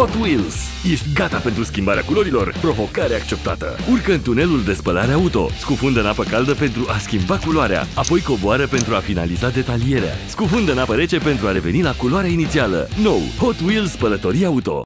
Hot Wheels. Ești gata pentru schimbarea culorilor? Provocare acceptată. Urcă în tunelul de spălare auto. Scufundă în apă caldă pentru a schimba culoarea. Apoi coboară pentru a finaliza detalierea. Scufundă în apă rece pentru a reveni la culoarea inițială. Nou Hot Wheels spălătorie auto.